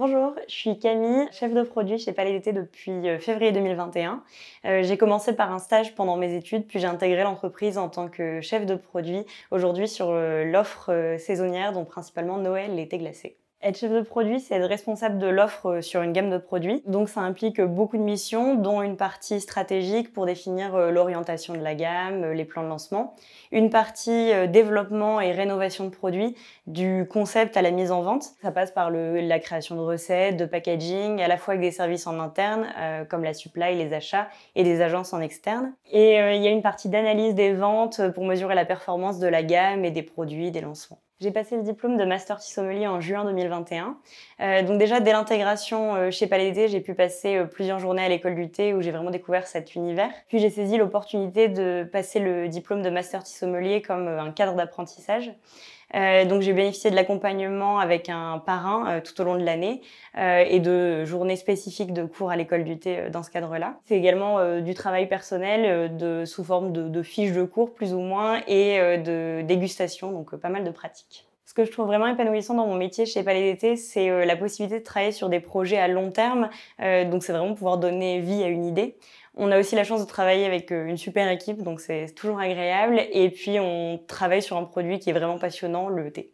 Bonjour, je suis Camille, chef de produit chez Palais d'été depuis euh, février 2021. Euh, j'ai commencé par un stage pendant mes études, puis j'ai intégré l'entreprise en tant que chef de produit aujourd'hui sur euh, l'offre saisonnière, dont principalement Noël, l'été glacé. Être chef de produit, c'est être responsable de l'offre euh, sur une gamme de produits. Donc ça implique beaucoup de missions, dont une partie stratégique pour définir euh, l'orientation de la gamme, euh, les plans de lancement, une partie développement et rénovation de produits, du concept à la mise en vente. Ça passe par la création de recettes, de packaging, à la fois avec des services en interne, comme la supply, les achats, et des agences en externe. Et il y a une partie d'analyse des ventes pour mesurer la performance de la gamme et des produits, des lancements. J'ai passé le diplôme de Master Sommelier en juin 2021. Euh, donc déjà, dès l'intégration euh, chez Palais j'ai pu passer euh, plusieurs journées à l'école du thé où j'ai vraiment découvert cet univers. Puis j'ai saisi l'opportunité de passer le diplôme de Master Sommelier comme un cadre d'apprentissage. Euh, donc j'ai bénéficié de l'accompagnement avec un parrain euh, tout au long de l'année euh, et de journées spécifiques de cours à l'école du thé dans ce cadre-là. C'est également du travail personnel de, sous forme de, de, fiches de cours plus ou moins et de dégustation, donc pas mal de pratiques. Ce que je trouve vraiment épanouissant dans mon métier chez Palais d'été, c'est la possibilité de travailler sur des projets à long terme. donc c'est vraiment pouvoir donner vie à une idée. On a aussi la chance de travailler avec euh, une super équipe, donc c'est toujours agréable. Et puis on travaille sur un produit qui est vraiment passionnant, le thé.